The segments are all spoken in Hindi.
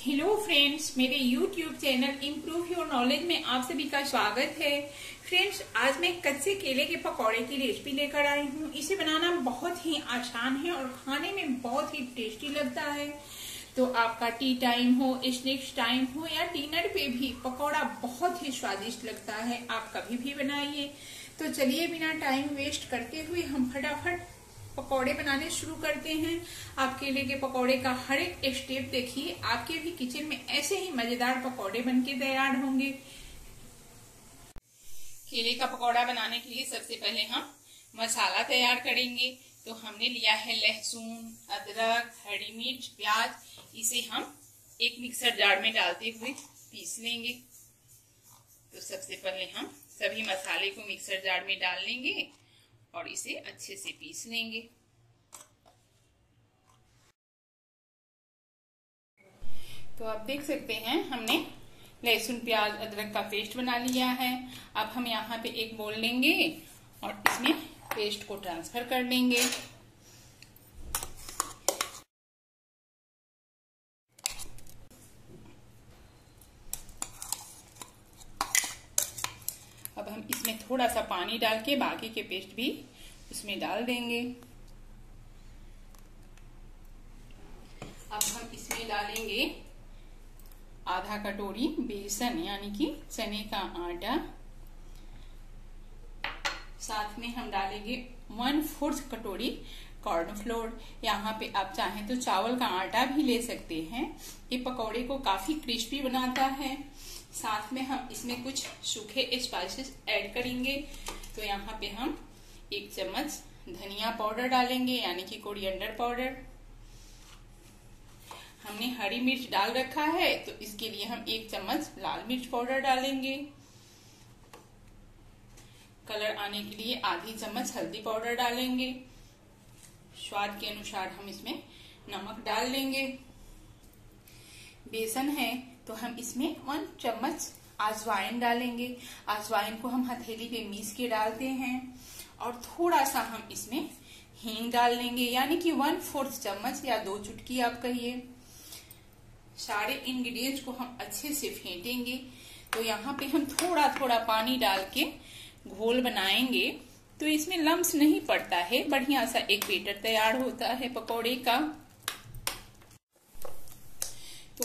हेलो फ्रेंड्स मेरे YouTube channel improve your knowledge में आप सभी का स्वागत है। फ्रेंड्स आज मैं कच्चे केले के पकौड़े की रेसिपी लेकर आई हूँ। इसे बनाना बहुत ही आसान है और खाने में बहुत ही टेस्टी लगता है। तो आपका टी टाइम हो स्नैक्स टाइम हो या डिनर पे भी पकौड़ा बहुत ही स्वादिष्ट लगता है। आप कभी भी बनाइए। तो चलिए बिना टाइम वेस्ट करते हुए हम फटाफट पकौड़े बनाने शुरू करते हैं। आप केले के पकौड़े का हर एक स्टेप देखिए। आपके भी किचन में ऐसे ही मज़ेदार पकौड़े बनके तैयार होंगे। केले का पकौड़ा बनाने के लिए सबसे पहले हम मसाला तैयार करेंगे। तो हमने लिया है लहसुन, अदरक, हरी मिर्च, प्याज। इसे हम एक मिक्सर जार में डालते हुए पीस लेंगे। तो सबसे पहले हम सभी मसाले को मिक्सर जार में डाल लेंगे। और इसे अच्छे से पीस लेंगे। तो आप देख सकते हैं, हमने लहसुन, प्याज, अदरक का पेस्ट बना लिया है। अब हम यहाँ पे एक बोल लेंगे और इसमें पेस्ट को ट्रांसफ़र कर लेंगे अब हम इसमें थोड़ा सा पानी डाल के, बाकी के पेस्ट भी उसमें डाल देंगे। अब हम इसमें डालेंगे आधा कटोरी बेसन, यानी कि चने का आटा। साथ में हम डालेंगे वन फोर्थ कटोरी कॉर्नफ्लोर। यहाँ पे आप चाहें तो चावल का आटा भी ले सकते हैं। ये पकौड़े को काफ़ी क्रिस्पी बनाता है। साथ में हम इसमें कुछ सूखे स्पाइसेस ऐड करेंगे। तो यहाँ पे हम एक चम्मच धनिया पाउडर डालेंगे, यानी कि कोरिएंडर पाउडर हमने हरी मिर्च डाल रखा है तो इसके लिए हम एक चम्मच लाल मिर्च पाउडर डालेंगे। कलर आने के लिए आधी चम्मच हल्दी पाउडर डालेंगे। स्वाद के अनुसार हम इसमें नमक डाल लेंगे बेसन है तो हम इसमें वन चम्मच आजवाइन डालेंगे। आजवाइन को हम हथेली पे मीस के डालते हैं और थोड़ा सा हम इसमें हींग डाल लेंगे, यानी कि वन फोर्थ चम्मच या दो चुटकी आप कहिए। सारे इंग्रेडिएंट्स को हम अच्छे से फेंटेंगे। तो यहाँ पे हम थोड़ा थोड़ा पानी डाल के घोल बनाएँगे। तो इसमें लम्स नहीं पड़ता है, बढ़िया सा एक बेटर तैयार होता है पकौड़े का।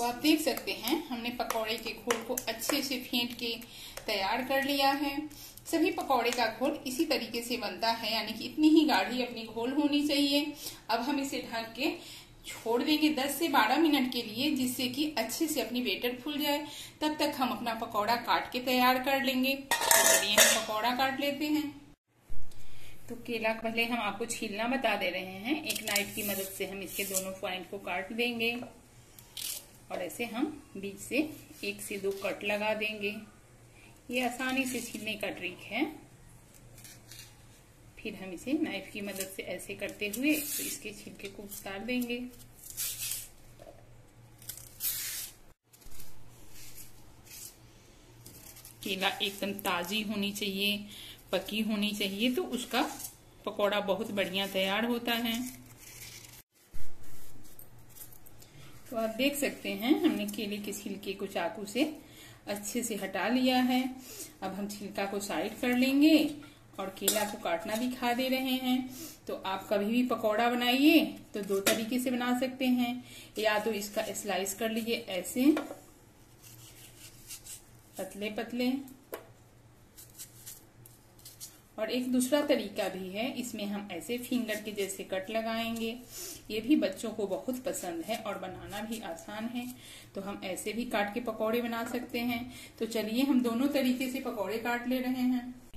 आप देख सकते हैं, हमने पकौड़े के घोल को अच्छे से फेंट के तैयार कर लिया है। सभी पकौड़े का घोल इसी तरीके से बनता है, यानी कि इतनी ही गाढ़ी अपनी घोल होनी चाहिए। अब हम इसे ढक के छोड़ देंगे 10 से 12 मिनट के लिए, जिससे कि अच्छे से अपनी बेटर फूल जाए। तब तक हम अपना पकौड़ा काट के तैयार कर लेंगे। तो चलिए हम पकौड़ा काट लेते हैं। तो केला पहले हम आपको छीलना बता दे रहे हैं। एक नाइफ की मदद से हम इसके दोनों पॉइंट को काट देंगे। और ऐसे हम बीच से एक से दो कट लगा देंगे। ये आसानी से छीलने का ट्रिक है। फिर हम इसे नाइफ की मदद से ऐसे करते हुए तो इसके छिलके को उतार देंगे। केला एकदम ताजी होनी चाहिए, पकी होनी चाहिए तो उसका पकौड़ा बहुत बढ़िया तैयार होता है। तो आप देख सकते हैं, हमने केले के छिलके को चाकू से अच्छे से हटा लिया है। अब हम छिलका को साइड कर लेंगे और केला को काटना भी खा दे रहे हैं। तो आप कभी भी पकौड़ा बनाइए तो दो तरीके से बना सकते हैं। या तो इसका स्लाइस कर लीजिए ऐसे पतले पतले और एक दूसरा तरीका भी है, इसमें हम ऐसे फिंगर के जैसे कट लगाएँगे। ये भी बच्चों को बहुत पसंद है और बनाना भी आसान है। तो हम ऐसे भी काट के पकौड़े बना सकते हैं। तो चलिए हम दोनों तरीके से पकौड़े काट ले रहे हैं।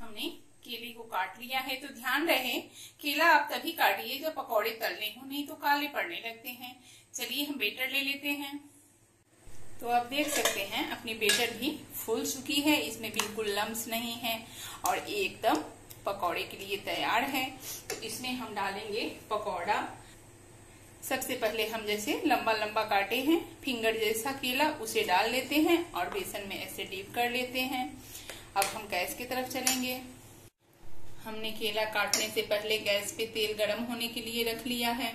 हमने केले को काट लिया है। तो ध्यान रहे, केला आप तभी काटिए जब पकौड़े तलने हो, नहीं तो काले पड़ने लगते हैं। चलिए हम बेटर ले लेते हैं। तो आप देख सकते हैं, अपनी बेटर भी फूल चुकी है। इसमें बिल्कुल लम्स नहीं है और एकदम पकौड़े के लिए तैयार है। तो इसमें हम डालेंगे पकौड़ा। सबसे पहले हम जैसे लंबा लंबा काटे हैं, फिंगर जैसा केला, उसे डाल लेते हैं और बेसन में ऐसे डीप कर लेते हैं। अब हम गैस की तरफ़ चलेंगे। हमने केला काटने से पहले गैस पे तेल गरम होने के लिए रख लिया है।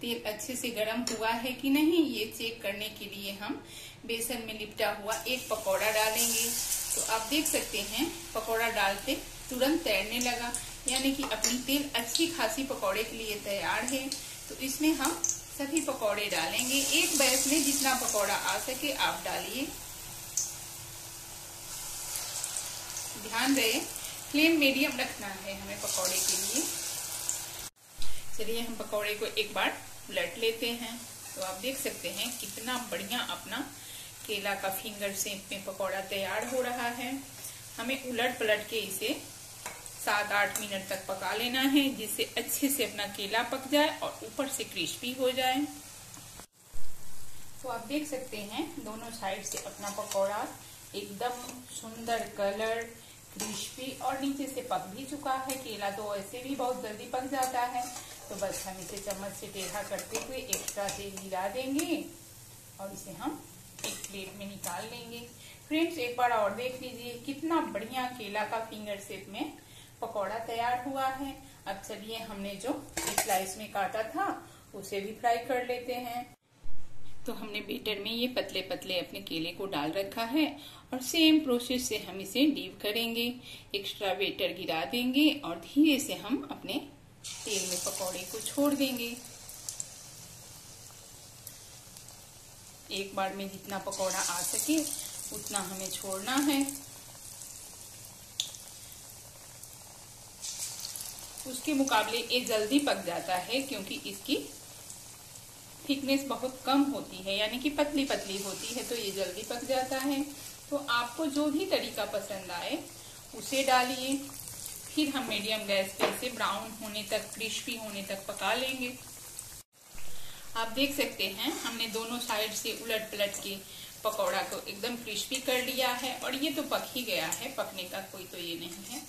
तेल अच्छे से गर्म हुआ है कि नहीं, ये चेक करने के लिए हम बेसन में लिपटा हुआ एक पकौड़ा डालेंगे। तो आप देख सकते हैं, पकौड़ा डालते तुरंत तैरने लगा, यानी कि अपनी तेल अच्छी खासी पकौड़े के लिए तैयार है। तो इसमें हम सभी पकौड़े डालेंगे। एक बैच में जितना पकौड़ा आ सके आप डालिए। ध्यान रहे फ्लेम मीडियम रखना है हमें पकौड़े के लिए। चलिए हम पकौड़े को एक बार उलट लेते हैं। तो आप देख सकते हैं कितना बढ़िया अपना केला का फिंगर सेप में पकौड़ा तैयार हो रहा है। हमें उलट पलट के इसे सात आठ मिनट तक पका लेना है, जिससे अच्छे से अपना केला पक जाए और ऊपर से क्रिस्पी हो जाए। तो आप देख सकते हैं, दोनों साइड से अपना पकौड़ा एकदम सुंदर कलर, क्रिस्पी और नीचे से पक भी चुका है। केला तो ऐसे भी बहुत जल्दी पक जाता है। तो बस हम इसे चम्मच से टेढ़ा करते हुए एक्स्ट्रा तेल गिरा देंगे और इसे हम एक प्लेट में निकाल लेंगे। फ्रेंड्स एक बार और देख लीजिए कितना बढ़िया केला का फिंगर शेप में पकौड़ा तैयार हुआ है। अब चलिए हमने जो स्लाइस में काटा था, उसे भी फ्राई कर लेते हैं। तो हमने बेटर में ये पतले पतले अपने केले को डाल रखा है और सेम प्रोसेस से हम इसे डीप करेंगे। एक्स्ट्रा बेटर गिरा देंगे और धीरे से हम अपने तेल में पकौड़े को छोड़ देंगे। एक बार में जितना पकौड़ा आ सके, उतना हमें छोड़ना है। उसके मुकाबले ये जल्दी पक जाता है क्योंकि इसकी थिकनेस बहुत कम होती है, यानी कि पतली पतली होती है तो ये जल्दी पक जाता है। तो आपको जो भी तरीका पसंद आए, उसे डालिए, फिर हम मीडियम गैस पे इसे ब्राउन होने तक क्रिस्पी होने तक पका लेंगे। आप देख सकते हैं, हमने दोनों साइड से उलट पलट के पकौड़ा को एकदम क्रिस्पी कर लिया है, और ये तो पक ही गया है, पकने का कोई तो ये नहीं है।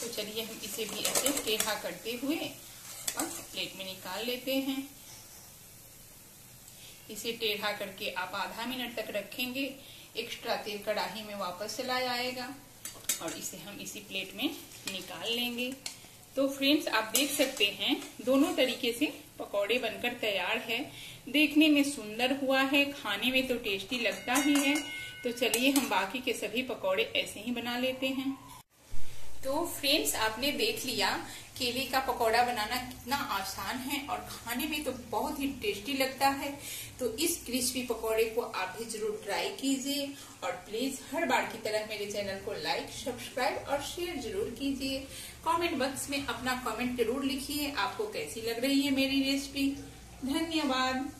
तो चलिए हम इसे भी ऐसे टेढ़ा करते हुए और प्लेट में निकाल लेते हैं। इसे टेढ़ा करके आप आधा मिनट तक रखेंगे। एक्स्ट्रा तेल कढ़ाई में वापस चला जाएगा और इसे हम इसी प्लेट में निकाल लेंगे। तो फ्रेंड्स आप देख सकते हैं, दोनों तरीके से पकौड़े बनकर तैयार है। देखने में सुंदर हुआ है, खाने में तो टेस्टी लगता ही है। तो चलिए हम बाकी के सभी पकौड़े ऐसे ही बना लेते हैं। तो फ्रेंड्स आपने देख लिया केले का पकौड़ा बनाना कितना आसान है और खाने में तो बहुत ही टेस्टी लगता है। तो इस क्रिस्पी पकौड़े को आप भी ज़रूर ट्राई कीजिए और प्लीज़ हर बार की तरह मेरे चैनल को लाइक सब्सक्राइब और शेयर ज़रूर कीजिए। कमेंट बॉक्स में अपना कमेंट ज़रूर लिखिए। आपको कैसी लग रही है मेरी रेसिपी धन्यवाद।